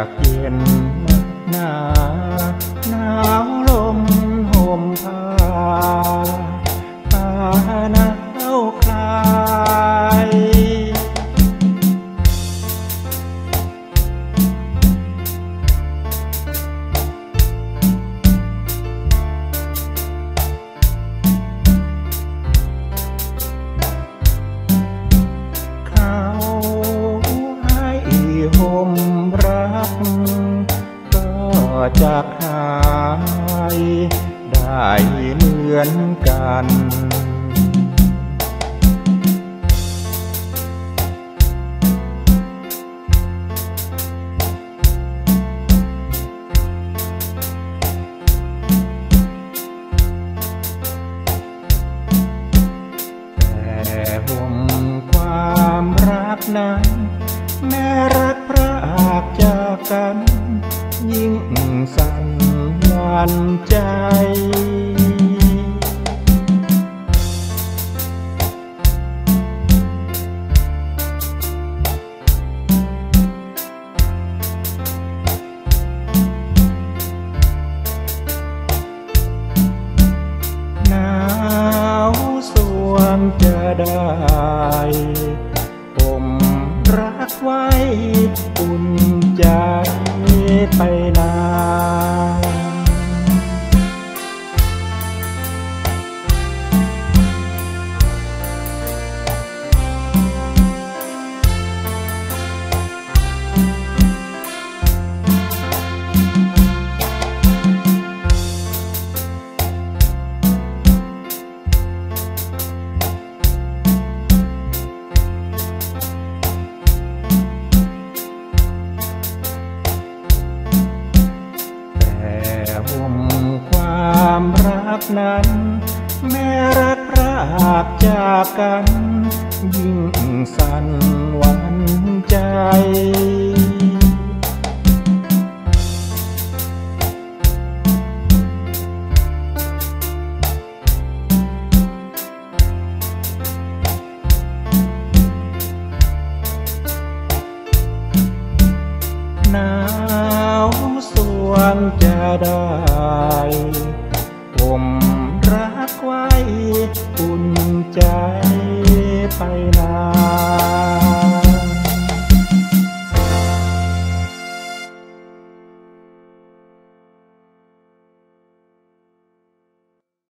ากเย็น จากหายได้เหมือนกันแต่ห่วงความรักนั้นแม้รัก พรากจากกัน ยิ่งสั่นหวันใจ หนาวสวงจะได้ผมรัก ไว้อุ่นใจไปนาน นั้น แม้รักรากจากกัน ยิ่งสั่นหวั่นใจหนาวส่วงจะได้ มรักไว้อุ่นใจไปน